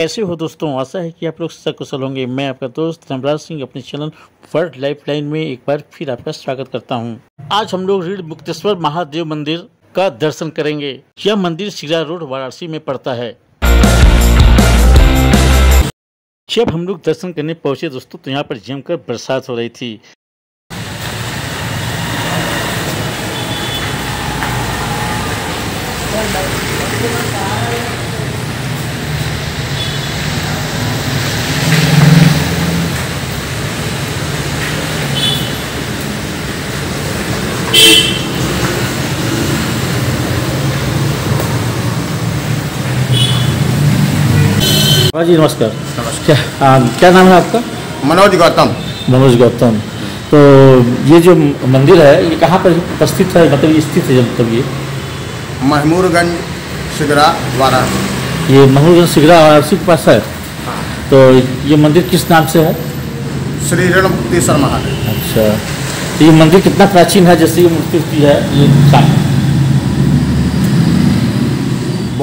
कैसे हो दोस्तों? आशा है कि आप लोग सकुशल होंगे। मैं आपका दोस्त धनराज सिंह, अपने चैनल वर्ल्ड लाइफ लाइन में एक बार फिर आपका स्वागत करता हूँ। आज हम लोग रीढ़ मुक्तेश्वर महादेव मंदिर का दर्शन करेंगे। यह मंदिर सिगरा रोड, वाराणसी में पड़ता है। जब हम लोग दर्शन करने पहुँचे दोस्तों तो यहाँ पर जमकर बरसात हो रही थी। हाँ जी नमस्कार। क्या आ, क्या नाम है आपका? मनोज गौतम। मनोज गौतम। तो ये जो मंदिर है ये कहाँ पर उपस्थित है? मतलब ये स्थित है मतलब ये? महमूरगंज सिगरा वाराणसी। ये महमूरगंज सिगरा वाराणसी के पास है? तो ये मंदिर किस नाम से है? श्री रणमुक्तेश्वर महादेव। अच्छा। तो ये मंदिर कितना प्राचीन है जैसे ये मूर्ति है ये सामने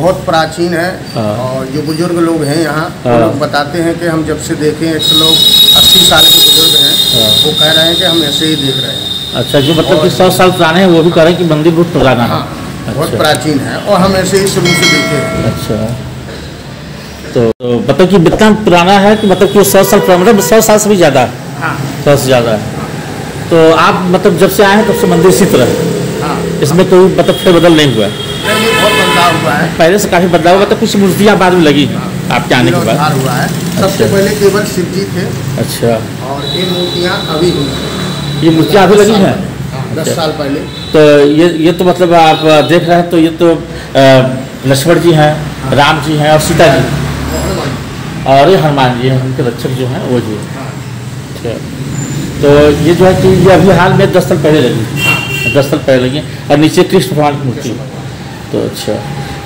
बहुत प्राचीन है हाँ। और जो बुज़ुर्ग लोग हैं यहाँ वो हाँ। लोग बताते हैं कि हम जब से देखे हैं एक लोग अस्सी साल के बुज़ुर्ग हैं हाँ। वो कह रहे हैं कि हम ऐसे ही देख रहे हैं। अच्छा जो मतलब कि सौ साल पुराने हैं वो भी कह रहे हैं कि मंदिर बहुत पुराना है। बहुत अच्छा। प्राचीन है और हम ऐसे ही शुरू से देखे हैं। अच्छा। तो, तो मतलब कि इतना पुराना है कि मतलब कि सौ साल पुराना मतलब सौ साल से भी ज़्यादा है। सौ से ज़्यादा है। तो आप मतलब जब से आए हैं तब से मंदिर इसी तरह इसमें कोई मतलब फेरबदल नहीं हुआ है नहीं, ये बहुत बदलाव हुआ है। पहले से काफ़ी बदलाव हुआ था कुछ मूर्तियाँ बाद में लगी। आपके आने के बाद हुआ है। सबसे अच्छा। पहले केवल शिव जी थे। अच्छा। और ये मूर्तियाँ अभी हुई ये मूर्तियाँ अभी लगी हैं? हाँ, दस अच्छा। साल पहले। तो ये ये तो मतलब आप देख रहे हैं तो ये तो लक्ष्मण जी हैं राम जी हैं और सीता जी। और ये हनुमान जी हैं उनके रक्षक जो हैं वो जी। हैं। अच्छा। तो ये जो है कि ये अभी हाल में दस साल पहले लगी। दस साल पहले लगी और नीचे कृष्ण भगवान की मूर्ति। तो अच्छा।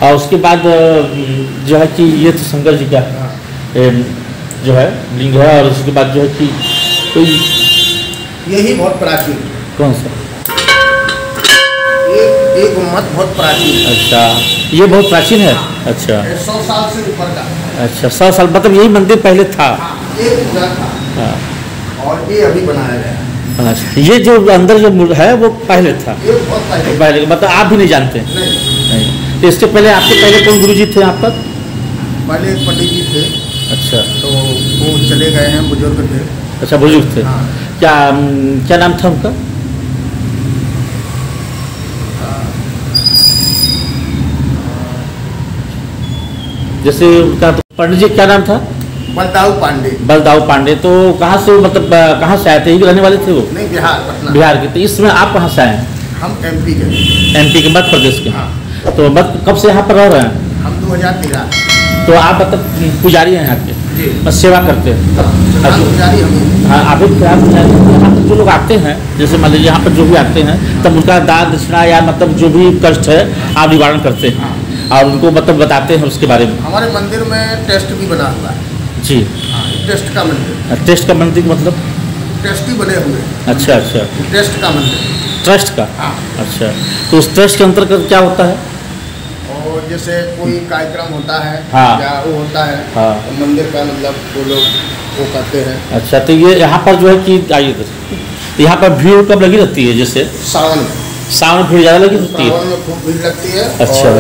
और उसके बाद जो है कि ये तो शंकर जी का जो है लिंग है और उसके बाद जो है कि कोई यही बहुत प्राचीन। कौन सा? ये एक उम्मत बहुत प्राचीन। अच्छा ये बहुत प्राचीन है? अच्छा। सौ साल से ऊपर का। अच्छा सौ साल मतलब यही मंदिर पहले था? ये पूरा था। हाँ, और ये अभी बनाया गया अच्छा ये जो अंदर जो है वो पहले था? ये बहुत पहले। पहले मतलब आप भी नहीं जानते? नहीं। तो इसके पहले आपके पहले कौन गुरु जी थे यहाँ पर? पहले पंडित जी थे। अच्छा। तो वो चले गए हैं बुज़ुर्ग थे। अच्छा बुज़ुर्ग थे। हाँ। क्या क्या नाम था उनका? जैसे उनका पंडित जी क्या नाम था? बलदाऊ पांडे। बलदाऊ पांडे। तो कहाँ से मतलब कहाँ से आए थे? रहने वाले थे वो? नहीं बिहार बिहार के। तो इस समय आप कहाँ से आए हम एमपी के। एमपी के मध्य प्रदेश के। हाँ। तो बस कब से यहाँ पर रह रहे हैं? हम 2013 तो आप मतलब पुजारी हैं यहाँ के? बस सेवा करते हैं। हाँ पुजारी हैं। यहाँ पर जो लोग आते हैं जैसे मान लीजिए यहाँ पर जो भी आते हैं तब उनका दान दक्षिणा या मतलब जो भी कष्ट है आप निवारण करते हैं। और उनको मतलब बताते हैं उसके बारे में। हमारे मंदिर में टेस्ट भी बना हुआ है। जी। हाँ टेस्ट का मंदिर। टेस्ट का मंदिर मतलब? टेस्ट ही बने हुए अच्छा अच्छा। ये टेस्ट का मंदिर। ट्रस्ट का? हाँ। अच्छा। तो उस ट्रस्ट के अंतर्गत क्या होता है? जैसे कोई कार्यक्रम होता है हाँ। या वो होता है हाँ। तो मंदिर का मतलब वो लोग वो करते हैं। अच्छा तो ये यहाँ पर जो है कि आइए तो यहाँ पर भीड़ कब लगी रहती है जैसे? सावन। सावन भीड़ ज़्यादा लगी रहती है? सावन में खूब भीड़ लगती है अच्छा।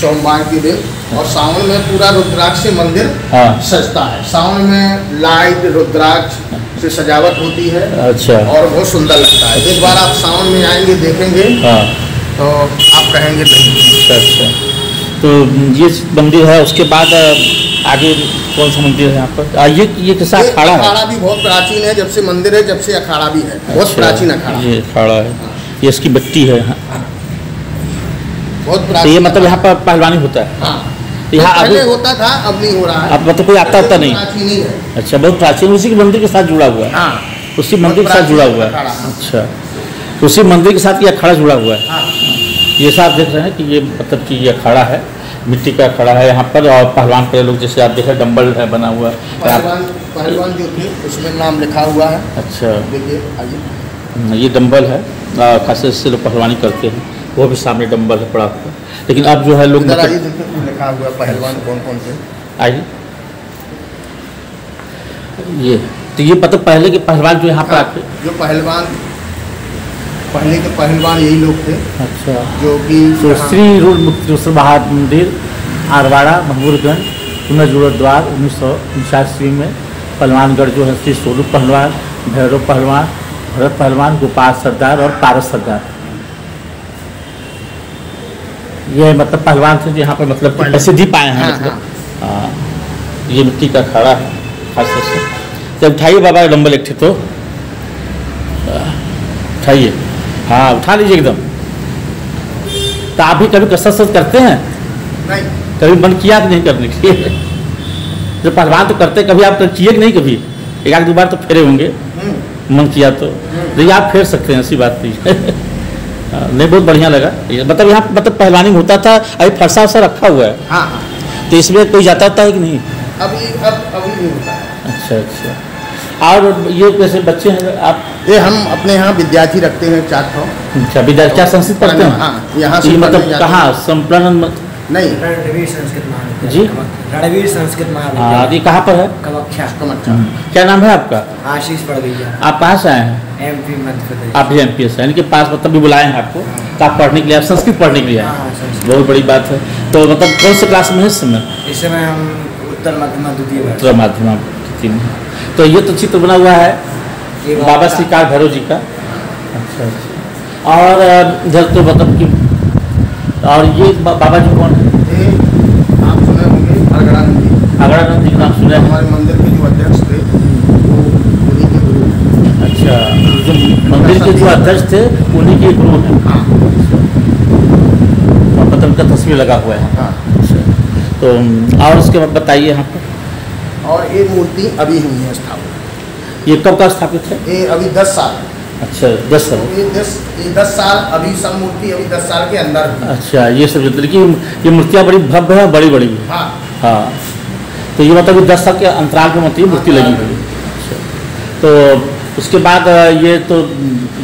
सोमवार के दिन। और सावन में पूरा रुद्राक्ष से मंदिर हाँ। सजता है। सावन में लाइट रुद्राक्ष से सजावट होती है अच्छा। और बहुत सुंदर लगता है। एक बार आप सावन में आएँगे देखेंगे हाँ। तो आप कहेंगे नहीं। अच्छा अच्छा। तो ये मंदिर है उसके बाद आगे कौन सा मंदिर है यहाँ पर? आ, ये ये कैसा अखाड़ा है। अखाड़ा भी बहुत प्राचीन है जब से मंदिर है जब से अखाड़ा भी है। बहुत अच्छा, प्राचीन अखाड़ा। ये अखाड़ा है। ये इसकी बट्टी है हाँ। बहुत तो प्राचीन ये मतलब यहाँ पर पहलवानी होता है। हाँ। तो यहाँ पहले होता था अब नहीं हो रहा है। अब मतलब कोई आता आता नहीं। अच्छा बहुत प्राचीन उसी के मंदिर के साथ जुड़ा हुआ है। हाँ। उसी मंदिर के साथ जुड़ा हुआ है। अच्छा। तो उसी मंदिर के साथ ये अखाड़ा जुड़ा हुआ है। हाँ। ये साफ़ देख रहे हैं कि ये मतलब कि ये अखाड़ा है मिट्टी का अखाड़ा है यहाँ पर और पहलवान पहले लोग जैसे आप देख रहे डम्बल है बना हुआ है। पहलवान पहलवान जो थे उसमें नाम लिखा हुआ है। अच्छा। देखिए हम्म, ये डंबल है खासे से लोग पहलवानी करते हैं वो भी सामने डम्बल है पड़ा हुआ लेकिन अब जो है लोग मतलब लिखा हुआ पहलवान कौन कौन से आइए। ये तो ये मतलब पहले के पहलवान जो यहाँ पर हाँ, आते जो पहलवान पहले के पहलवान यही लोग थे अच्छा। जो कि तो श्री रूल मुक्तेश्वर बहादुर मंदिर आरवाड़ा महबूरगंज पुनर्जुड़ द्वार उन्नीस सौ उनचासी में पहलवानगढ़ जो है श्री सोलू पहलवान भैरव पहलवान भरत पहलवान गोपाल सरदार और पारस सरदार। ये मतलब पहलवान थे जो यहाँ पर मतलब प्रसिद्धि पाए हैं हाँ, मतलब। हाँ, ये मिट्टी का खड़ा है खास तौर से। जब उठाइए बाबा डम्बल एक ठे तो। उठाइए। हाँ उठा लीजिए एकदम। तो आप भी कभी कसरत करते हैं? नहीं। कभी मन किया कि नहीं करने के लिए? जो पहलवान तो करते कभी आप किए कि नहीं कभी? एक आध दो बार तो फेरे होंगे। हम्म, मन किया तो। देखिए आप फेर सकते हैं ऐसी बात नहीं है। हाँ, नहीं बहुत बढ़िया लगा। मतलब यहाँ मतलब पहलवानी होता था अभी फरसा वरसा रखा हुआ है। हाँ हाँ। तो इसमें कोई जाता होता है कि नहीं? अभी अब अभी नहीं होता। अच्छा अच्छा। और ये कैसे बच्चे हैं आप ये हम अपने यहाँ विद्यार्थी रखते हैं चार ठो। अच्छा विद्यार्थी क्या संस्कृत पढ़ते हैं? हाँ यहाँ से मतलब कहाँ? हैं। नहीं। रणवीर संस्कृत महाविद्यालय। जी? रणवीर संस्कृत हाँ महाविद्यालय। ये कहाँ पर है? कमच्छा क्या नाम है आपका? आशीष पड़गैया आप कहाँ से आए हैं? M P Madhya Pradesh. आप भी एम पी एस है। इनके पास मतलब भी बुलाए हैं आपको तो आप पढ़ने के लिए आप संस्कृत पढ़ने के लिए आए हाँ, बहुत बड़ी बात है। तो मतलब कौन से क्लास में है इस समय? इस समय हम उत्तर मध्यमा द्वितीय उत्तर माध्यमा तीन तो ये तो चित्र बना हुआ है बाबा श्रीकार भैरव जी का। अच्छा अच्छा। और इधर तो मतलब कि और ये बा- बाबा जी कौन है? आगरानंद जी का नाम सुना हमारे मंदिर के जो अध्यक्ष थे उन्हीं के गुरु हैं। अच्छा जो मंदिर के जो अध्यक्ष थे उन्हीं के गुरु हैं। मतलब उनका तस्वीर लगा हुआ है। हाँ। अच्छा। तो और उसके बाद बताइए यहाँ पर और ये मूर्ति अभी हुई है स्थापित। ये कब का स्थापित है? ये अभी दस साल। अच्छा दस साल। ये दस ये दस साल अभी सब मूर्ति अभी दस साल के अंदर अच्छा ये सब जो देखिए ये मूर्तियाँ बड़ी भव्य है बड़ी बड़ी है। हाँ। हाँ। तो ये मतलब दस साल के अंतराल पे मतलब मूर्ति लगी हुई अच्छा। तो उसके बाद ये तो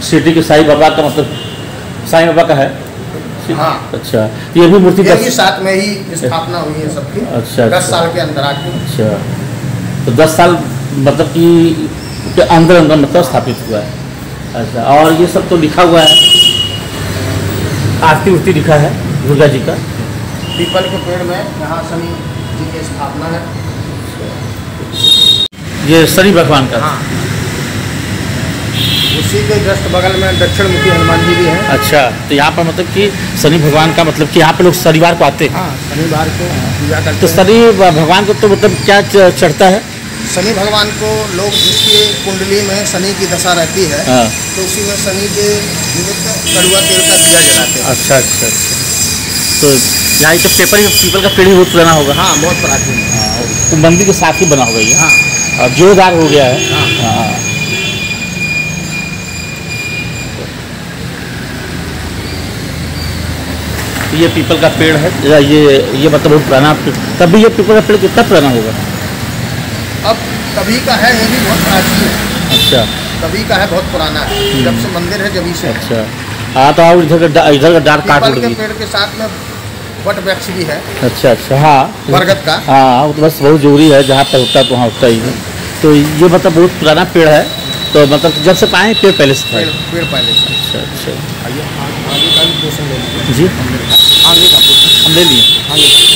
सिटी के साईं बाबा का मतलब साईं बाबा का है? हाँ। अच्छा। तो ये भी मूर्ति साथ में ही स्थापना हुई है सबकी। अच्छा, दस अच्छा। साल के अंदर आके अच्छा। तो दस साल मतलब कि के अंदर अंदर मतलब स्थापित हुआ है। अच्छा और ये सब तो लिखा हुआ है। आरती उरती लिखा है दुर्गा जी का। पीपल के पेड़ में यहाँ शनि जी की स्थापना है। ये शनि भगवान का। हाँ। उसी के जस्ट बगल में दक्षिण मुखी हनुमान जी भी हैं। अच्छा तो यहाँ पर मतलब कि शनि भगवान का मतलब कि यहाँ पे लोग शनिवार को आते हैं। हाँ शनिवार को पूजा तो करते हैं। शनि भगवान को तो मतलब क्या चढ़ता है? शनि भगवान को लोग जिसकी कुंडली में शनि की दशा रहती है हाँ। तो उसी में शनि के निमित्त कड़ुआ तेल का दिया जलाते हैं। अच्छा अच्छा अच्छा। तो यहाँ तो पेपर पीपल का पेड़ ही बहुत पुराना होगा। हाँ बहुत प्राचीन है हाँ, तो मंदिर के साथ ही बना होगा ये। हाँ। और जोरदार हो गया है। हाँ। हाँ। तो ये पीपल का पेड़ है। या ये ये मतलब बहुत पुराना। तब भी ये पीपल का पेड़ कितना पुराना होगा? अब तभी का है ये भी बहुत प्राचीन है। अच्छा। तभी का है बहुत पुराना है। जब से मंदिर है जब से। अच्छा। हाँ तो और इधर का इधर का डार्क काट के पेड़ के साथ में वट वृक्ष भी है। अच्छा अच्छा। हाँ। बरगद का। हाँ तो बस बहुत ज़रूरी है जहाँ पर होता है तो वहाँ होता ही है। तो ये मतलब बहुत पुराना पेड़ है। तो मतलब जब से पाए पेड़ पहले से था। पेड़ पहले से। अच्छा अच्छा। आइए आगे का भी पोषण ले लीजिए। जी। आगे का पोषण हम ले लिए। आगे का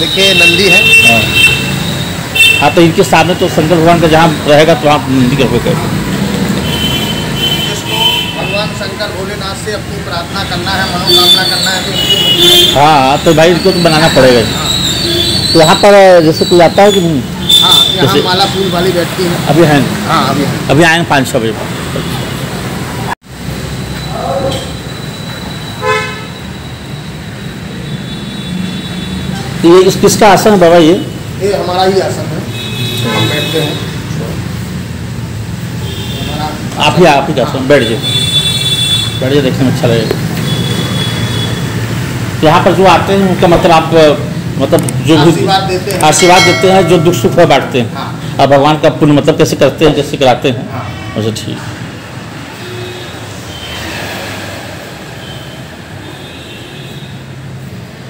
देखिए नंदी है। हाँ तो इनके सामने तो शंकर भगवान का जहाँ रहेगा तो वहाँ मंदिर का होगा भगवान शंकर भोलेनाथ से अपनी प्रार्थना करना है मनोकामना करना है तो हाँ तो भाई इनको तो बनाना पड़ेगा। ही। तो यहाँ पर जैसे कोई आता है कि हाँ यहाँ माला फूल वाली बैठती है। अभी है। हाँ अभी है। अभी आए पाँच छः बजे। तो ये किसका आसन है बाबा ये? ये हमारा ही आसन है। बैठते हैं। आप ही आप ही का बैठ जाए बैठ जाए देखने में अच्छा लगेगा। यहाँ पर जो आते हैं उनका मतलब आप मतलब जो आशीर्वाद देते हैं। आशीर्वाद देते हैं जो दुख सुख है बांटते हैं। हाँ। और भगवान का पुण्य मतलब कैसे करते हैं कैसे कराते हैं। हाँ। अच्छा ठीक।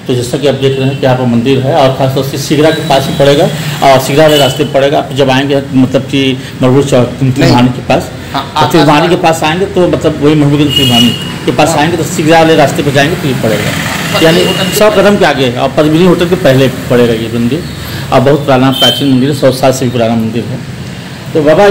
तो जैसा कि आप देख रहे हैं कि यहाँ पर मंदिर है और खासतौर से सिगरा के पास ही पड़ेगा और सिगरा वाले रास्ते पे पड़ेगा। आप जब आएँगे मतलब कि मरबूर चौक त्रिभानी के पास हाँ, तो त्रिभानी के पास आएँगे तो मतलब वही मरबूर त्रिभानी के पास हाँ। आएँगे तो सिगरा वाले रास्ते पर जाएँगे तो ये पड़ेगा। यानी सौ कदम के आगे और पद्मिनी होटल के पहले पड़ेगा ये मंदिर। और बहुत पुराना प्राचीन मंदिर है सौ साल से भी पुराना मंदिर है। तो बाबा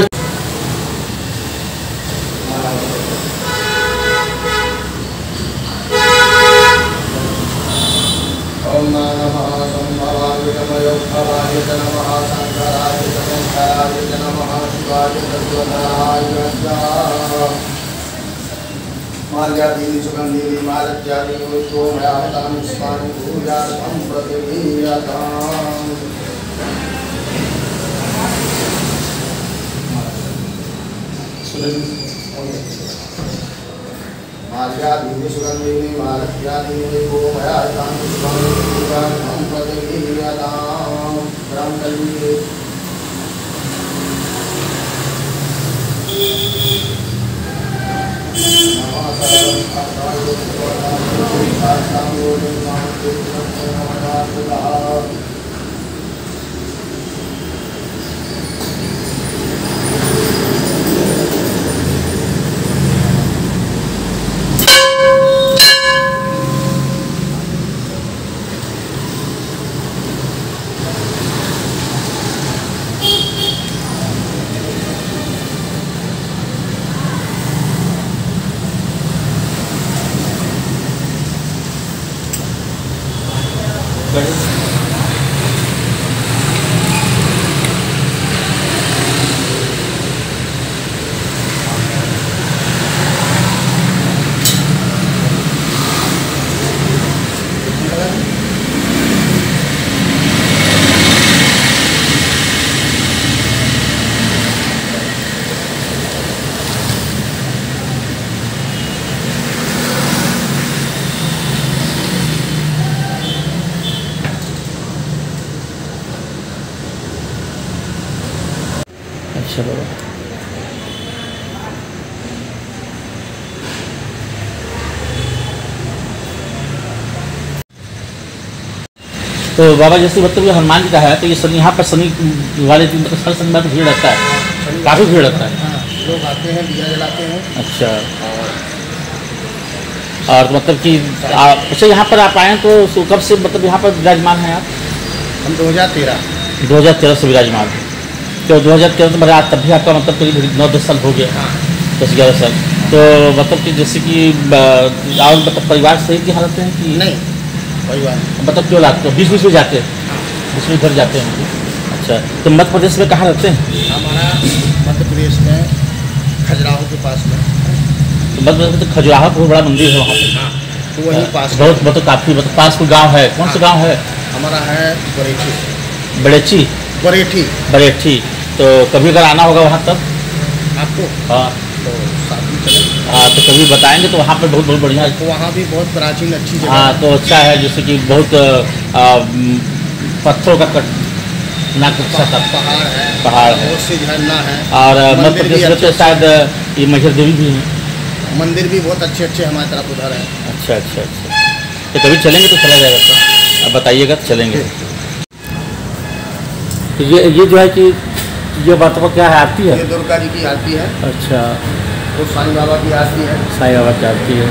माल्यादीनि सुगन्धीनि मालत्यादीनि गोमयातां पुष्पाणि पूजार्थं प्रतिमीयताम् ब्रह्मकल्पे अच्छा बाबा तो बाबा जैसे मतलब ये हनुमान जी का है तो ये शनि यहाँ पर शनि वाले दिन मतलब हर शनिवार को भीड़ रहता है। काफ़ी भीड़ रहता है। हाँ, लोग आते हैं दिया जलाते हैं। अच्छा। और मतलब कि आ- अच्छा यहाँ पर आप आए तो कब से मतलब यहाँ पर विराजमान हैं आप? हम 2013 दो हज़ार तेरह से विराजमान। हैं तो दो हज़ार तेरह मेरा तब भी आपका मतलब करीब नौ दस साल हो गया। हाँ। दस ग्यारह साल। तो मतलब कि जैसे कि और मतलब परिवार सही यहाँ रहते हैं कि नहीं परिवार मतलब क्यों लाते हो बीस बीच में जाते हैं। बीच में घर जाते हैं। अच्छा तो मध्य प्रदेश में कहाँ रहते हैं? हमारा मध्य प्रदेश में खजुराहो के पास में। तो मध्य प्रदेश में तो खजुराहो बहुत बड़ा मंदिर है वहाँ पर तो वहीं पास बहुत मतलब काफ़ी मतलब पास कोई गाँव है? कौन सा गाँव है? हमारा है बरेठी। बड़ेची बरेठी। बड़ेठी तो कभी अगर आना होगा वहाँ तक आपको? हाँ। तो साथ में चलें। हाँ तो कभी बताएँगे तो वहाँ पर बहुत बहुत बढ़िया तो वहाँ भी बहुत प्राचीन अच्छी जगह हाँ तो अच्छा है जैसे कि बहुत आ, पत्थरों का कट ना अच्छा था पहाड़ है पहाड़ है। बहुत से झरना है। और मध्य प्रदेश में तो शायद ये मैहर देवी भी हैं। मंदिर भी बहुत अच्छे अच्छे हमारे तरफ़ उधर है। अच्छा अच्छा अच्छा। तो कभी चलेंगे तो चला जाएगा तो। आप बताइएगा तो चलेंगे। ये ये जो है कि ये बात को क्या है आरती है? ये दुर्गा जी की आरती है। अच्छा। तो साईं बाबा की आरती है। साईं बाबा की आरती है।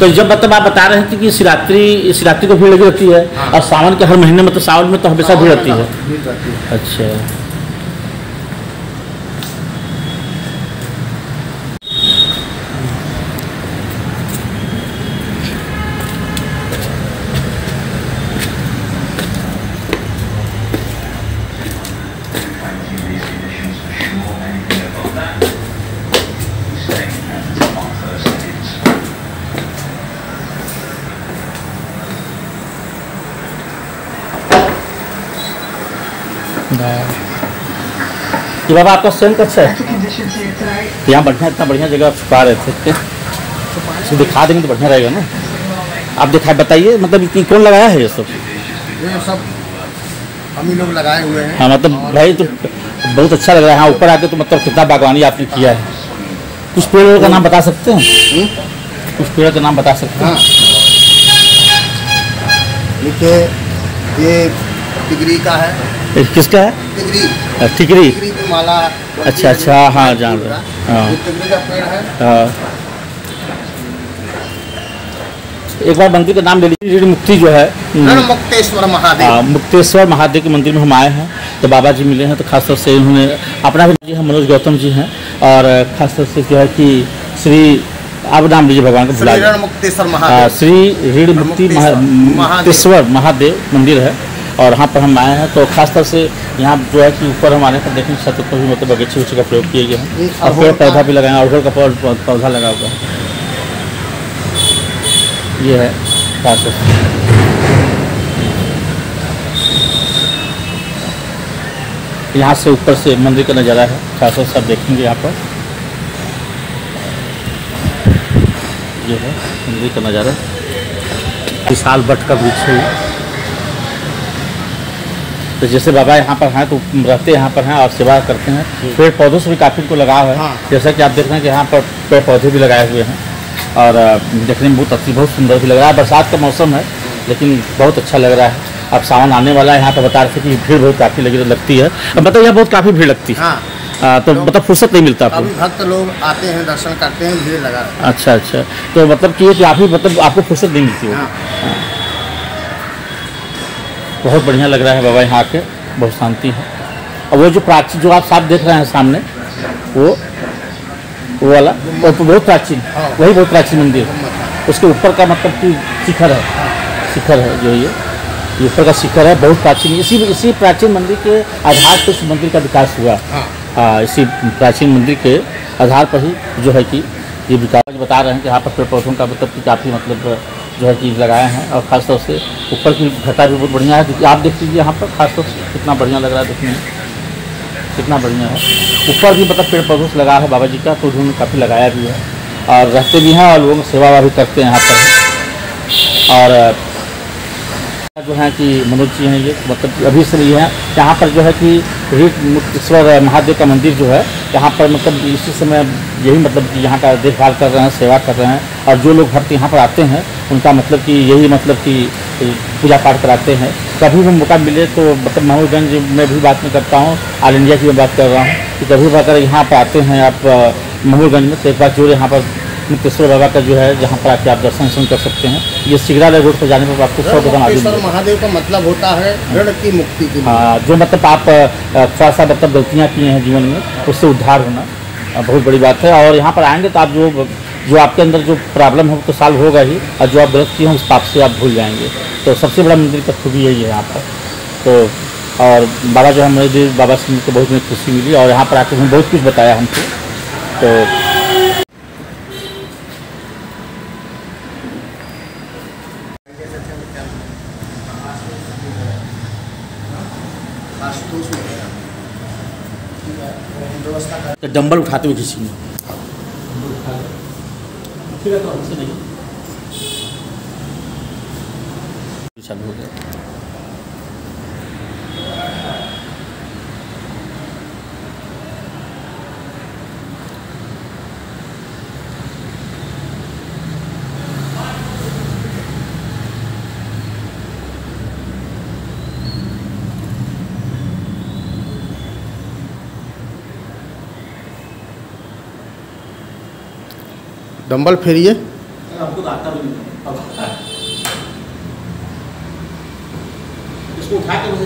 तो जब मतलब आप बता रहे थे कि शिवरात्रि शिवरात्रि को भीड़ लगी रहती है हाँ। और सावन के हर महीने मतलब तो सावन में तो हमेशा भीड़ रहती है। अच्छा। ये बाबा आपका स्वयं का अच्छा है यहाँ बढ़िया इतना बढ़िया जगह छुपा रहे थे तो दिखा देंगे तो बढ़िया रहेगा ना आप दिखा बताइए मतलब कि कौन लगाया है ये सब ये सब हम ही लोग लगाए हुए हैं हाँ मतलब भाई तो बहुत अच्छा लग रहा है हाँ ऊपर आके तो मतलब कितना बागवानी आपने किया है कुछ पेड़ का नाम बता सकते हैं? कुछ पेड़ का नाम बता सकते हाँ हैं देखिए ये टिगरी का है किसका है? टिकरी। माला। अच्छा, अच्छा, हाँ, जान रहे हाँ। है। हाँ। एक बार मंदिर का नाम ले लीजिए मुक्ति जो है। मुक्तेश्वर महादेव। हाँ, मुक्तेश्वर महादेव के मंदिर में हम आए हैं तो बाबा जी मिले हैं तो खासतौर से उन्होंने अपना भी जी हैं मनोज गौतम जी हैं और खासतौर से जो है कि श्री आप नाम लीजिए भगवान का भुला मुक्तेश्वर हाँ, महादेव। श्री ऋण मुक्ति महा- मुक्तेश्वर मुक्तेश्वर महादेव मंदिर है। और यहाँ पर हम आए हैं तो खास तौर से यहाँ जो है कि ऊपर हम आने पर देखें छत पर भी मतलब बगीचे उगीचे का प्रयोग किए गए हैं। और पेड़ पौधा भी लगाए हैं अड़हुल का पौधा लगा हुआ है। ये है खास तौर से। यहाँ से ऊपर से मंदिर का नज़ारा है खास तौर से आप देखेंगे यहाँ पर। ये है मंदिर का नज़ारा। विशाल बट का वृक्ष है। तो जैसे बाबा यहाँ पर हैं तो रहते यहाँ पर हैं और सेवा करते हैं। पेड़ पौधों से भी काफ़ी को लगाव है। हाँ। जैसा कि आप देख रहे हैं कि यहाँ पर पेड़ पौधे भी लगाए हुए हैं। और देखने में बहुत अच्छी बहुत सुंदर भी लग रहा है। बरसात का मौसम है लेकिन बहुत अच्छा लग रहा है। अब सावन आने वाला है यहाँ पर बता रहे थे कि भीड़ बहुत काफ़ी लगी लगती है। अब मतलब यहाँ बहुत काफ़ी भीड़ लगती है। हाँ। आ, तो मतलब फुर्सत नहीं मिलता आपको? भक्त लोग आते हैं दर्शन करते हैं भीड़ लगा अच्छा अच्छा। तो मतलब कि ये कि आप ही मतलब आपको फुर्सत नहीं मिलती है। बहुत बढ़िया लग रहा है बाबा यहाँ के बहुत शांति है। और वो जो प्राचीन जो आप साफ़ देख रहे हैं सामने वो वो वाला वो तो बहुत प्राचीन। वही बहुत प्राचीन मंदिर। है उसके ऊपर का मतलब कि शिखर है शिखर है जो ये ये ऊपर का शिखर है बहुत प्राचीन। इसी इसी प्राचीन मंदिर के आधार पर इस मंदिर का विकास हुआ। हाँ, इसी प्राचीन मंदिर के आधार पर ही जो है कि ये विकास। बता रहे हैं कि यहाँ पर पेड़ पौधों का मतलब कि काफ़ी मतलब जो है चीज़ लगाए हैं और ख़ासतौर से ऊपर की घटा भी बहुत बढ़िया है, क्योंकि आप देख लीजिए यहाँ पर ख़ासतौर से कितना बढ़िया लग रहा है देखने में। कितना बढ़िया है। ऊपर भी मतलब पेड़ पौधों से लगा है बाबा जी का तो उन्होंने काफ़ी लगाया भी है। और रहते भी हैं और लोगों को सेवा भी करते हैं यहाँ पर। और जो है कि मनोज जी हैं ये मतलब अभी से ही है। यहाँ पर जो है कि रीट मुक्तेश्वर महादेव का मंदिर जो है, यहाँ पर मतलब इसी समय यही मतलब यहाँ का देखभाल कर रहे हैं, सेवा कर रहे हैं। और जो लोग भक्त यहाँ पर आते हैं, उनका मतलब कि यही मतलब कि पूजा पाठ कराते हैं। कभी भी मौका मिले तो मतलब महमूदगंज में भी बात नहीं करता हूँ ऑल इंडिया की बात कर रहा हूँ। कि कभी भी अगर यहाँ पर आते हैं आप महमूदगंज में तो एक बार ज़रूर यहाँ पर मुक्तेश्वर बाबा का जो है जहाँ पर आके आप दर्शन वर्शन कर सकते हैं। ये सिगरा रोड पर जाने पर आपको सौ मुक्तेश्वर मिलेगा। महादेव का मतलब होता है ऋण की मुक्ति के हाँ जो मतलब आप थोड़ा सा मतलब गलतियाँ किए हैं जीवन में उससे उद्धार होना बहुत बड़ी बात है। और यहाँ पर आएँगे तो आप जो जो आपके अंदर जो प्रॉब्लम है वो तो सॉल्व होगा ही और जो आप गलत किए हैं उस पाप से आप भूल जाएँगे। तो सबसे बड़ा मंदिर का खूबी यही है यहाँ पर। तो और बाबा जो हमारे जो बाबा से मिलकर बहुत मुझे खुशी मिली और यहाँ पर आकर उन्होंने बहुत कुछ बताया हमको। तो डंबल उठाते हुए किसी ने। चालू हो गया। डंबल फेरिए। तो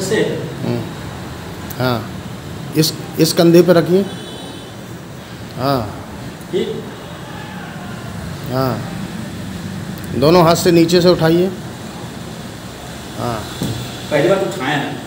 से। हाँ। इस इस कंधे पे रखिए। हाँ। हाँ। दोनों हाथ से नीचे से उठाइए। हाँ। पहली बार उठाए हैं।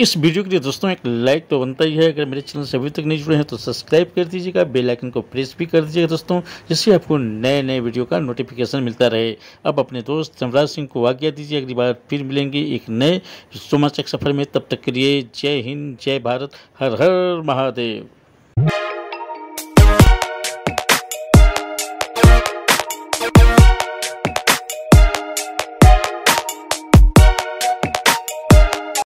इस वीडियो के लिए दोस्तों, एक लाइक तो बनता ही है। अगर मेरे चैनल से अभी तक नहीं जुड़े हैं तो सब्सक्राइब कर दीजिएगा। बेल आइकन को प्रेस भी कर दीजिएगा दोस्तों, जिससे आपको नए नए वीडियो का नोटिफिकेशन मिलता रहे। अब अपने दोस्त समराज सिंह को आज्ञा दीजिए। अगली बार फिर मिलेंगे एक नए सोमाचक सफ़र में। तब तक के लिए जय हिंद, जय भारत, हर हर महादेव।